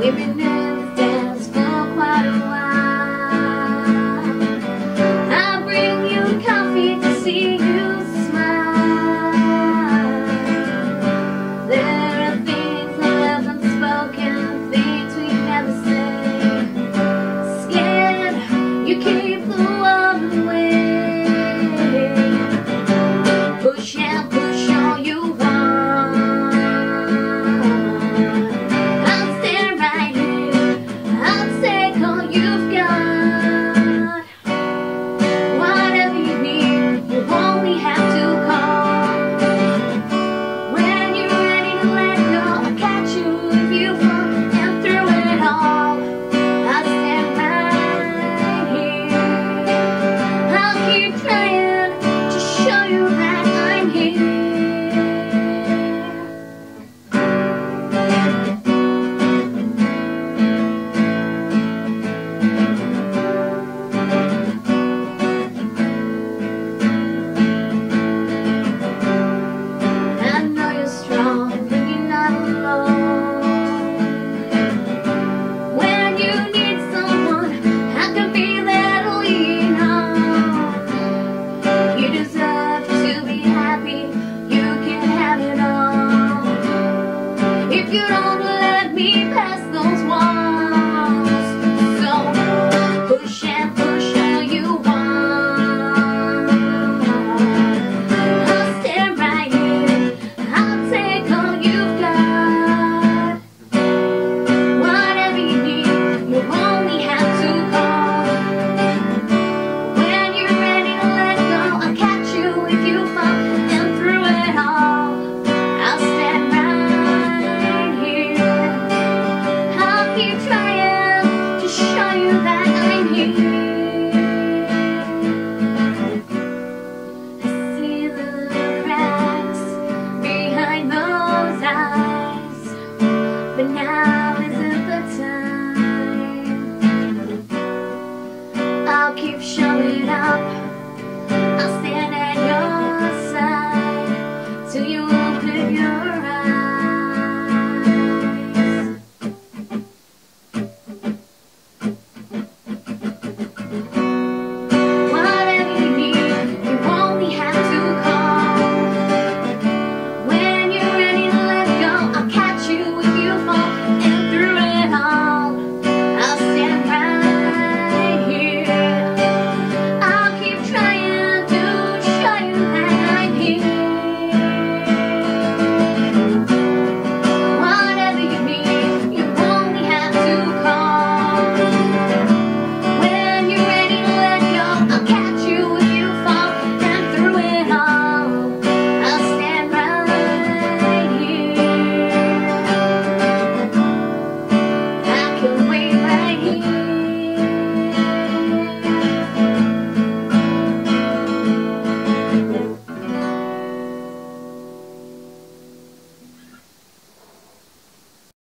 Living now. keep showing up.